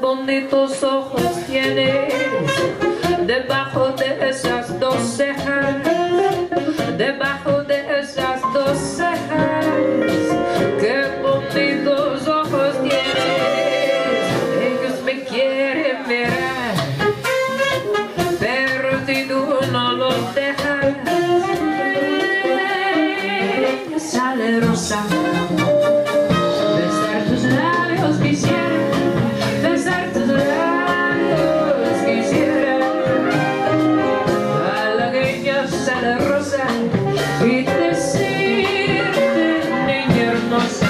bonitos ojos tienes. Debajo de esas dos cejas, debajo de esas dos cejas. Qué bonitos ojos tienes, ellos me quieren ver, pero si tú no los dejas, sale rosa. rosa y decirte niña hermosa